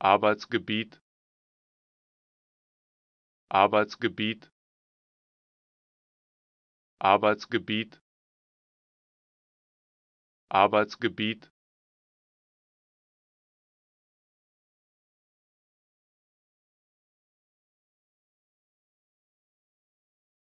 Arbeitsgebiet. Arbeitsgebiet. Arbeitsgebiet. Arbeitsgebiet.